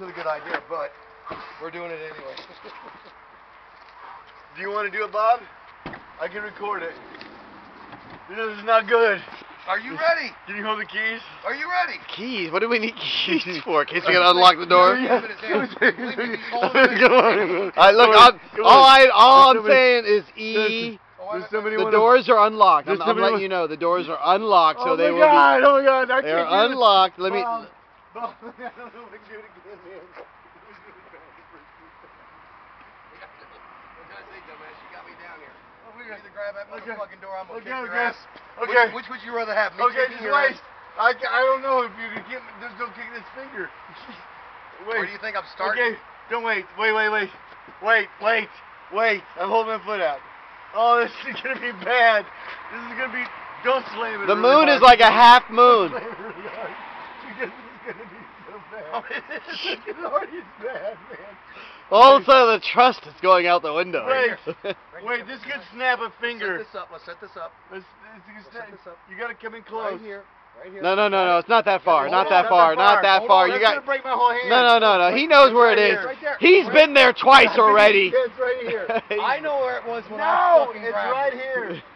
isn't a good idea, but we're doing it anyway. Do you want to do it, Bob? I can record it. This is not good. Are you ready? Can you hold the keys? Are you ready? Keys? What do we need keys for? In case we gotta unlock the door? Yeah. I look. Come I'm, all. I all I'm saying is E. Oh, Does somebody The doors are unlocked. I'm, Does I'm letting you know the doors are unlocked, so oh they will God, Oh my God! I be. They're can't do this. unlocked. Let me. Bob, Bob, I don't know if I can do it again, man. Oh, we You got- either grab that Okay. motherfucking door, I'm gonna Okay, kick your okay. ass. Which- Okay. Which, would you rather have? Me Okay, kicking just your wait. ass? I, ca- I don't know if you can get. Just don't kick this finger. Wait. Or do you think I'm starting? Okay, don't wait. Wait, wait, wait. Wait, wait, wait. I'm holding my foot out. Oh, this is gonna be bad. This is gonna be. Don't slam it. The really moon hard. is like a half moon. Slam it really hard. Because this is gonna be so bad. Oh, it is. It already is bad, man. All of a sudden, the trust is going out the window. Wait. Right Wait, this could snap a finger. Set this up. Let's set this up. Let's, let's, let's, Let's set this up. You gotta come in close. Right here. Right here. No, no, no, no. It's not that far. Hold Not on, that not far. that Not that far. You That's got. gonna break my whole hand. No, no, no, no. He knows where it right is. here. Right there. He's Right- been there twice already. It's right here. I know where it was when I No, fucking it's grabbed right here.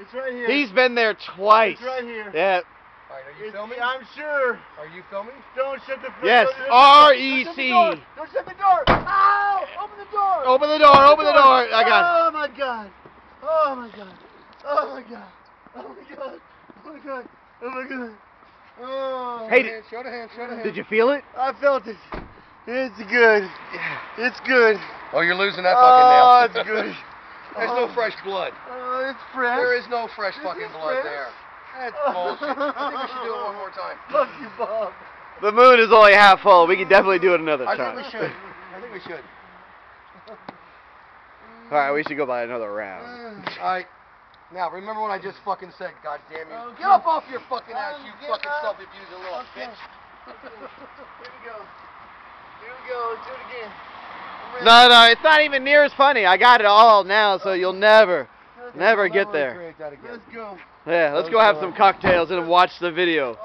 It's right here. He's been there twice. It's right here. Yeah. All right, are you filming? I'm sure. Are you filming? Don't shut the. door. Yes, don't- don't- R.E.C.. Don't shut the door. Don't shut the door. Ow! Open the door. Open the door. Open the door. I got. it. Oh my god. Oh my god. Oh my god. Oh my god. Oh my god. Oh my god. Oh. Hey, Show the hand, show the hand, show the hand. Did you feel it? I felt it. It's good. It's good. Oh, you're losing that fucking oh, nail. Oh, it's good. There's no oh. fresh blood. Oh, it's fresh. There is no fresh This fucking blood fresh. there. That's bullshit. I think we should do it one more time. Fuck you, Bob. The moon is only half full. We can definitely do it another I time. I think we should. I think we should. All right, we should go by another round. All right. Now, remember what I just fucking said, God damn you. Okay. Get up off your fucking ass, um, you getting fucking up. self-abusing little Okay. bitch. Here we go. Here we go. Do it again. No, no, it's not even near as funny. I got it all now, so you'll never, Okay. Never get there. recreate that again. Let's go. Yeah, let's go have some cocktails and watch the video.